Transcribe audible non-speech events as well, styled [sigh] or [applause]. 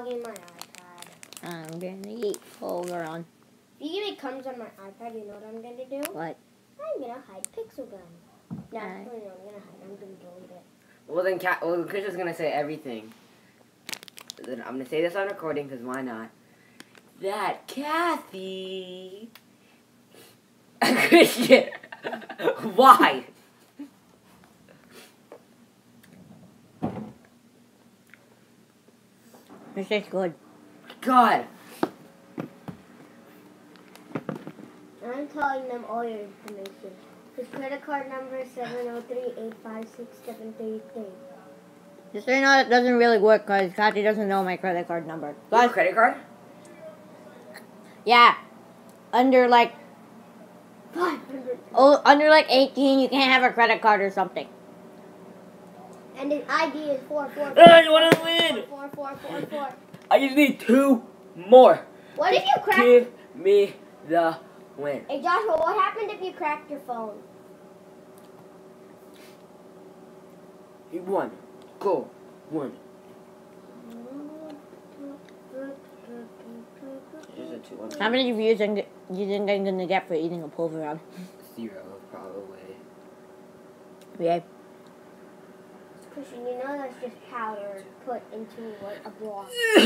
clogging my iPad. I'm gonna eat Polvoron. If you give me crumbs on my iPad, you know what I'm gonna do? What? I'm gonna hide Pixel Gun. No, Alright. no, I'm gonna hide. I'm gonna delete it. Well then, Cat. Well, Chris is gonna say everything. Then I'm gonna say this on recording because why not? That Kathy. [laughs] Christian. [laughs] why? This tastes good. God. I'm telling them all your information. His credit card number is 703-856-7333. Just so you know, it doesn't really work because Kathy doesn't know my credit card number. You have credit card? yeah, under like 500. oh, under like 18, you can't have a credit card or something. And his ID is 444. I want to win. 4444. I just need two more. What if you crack? Give me the win. Hey Joshua, what happened if you cracked your phone? You won. Go. One. Just a two one. How many views are you think I'm gonna get for eating a Polvoron? Zero, probably. Yeah. Christian, you know that's just powder put into a block. [laughs]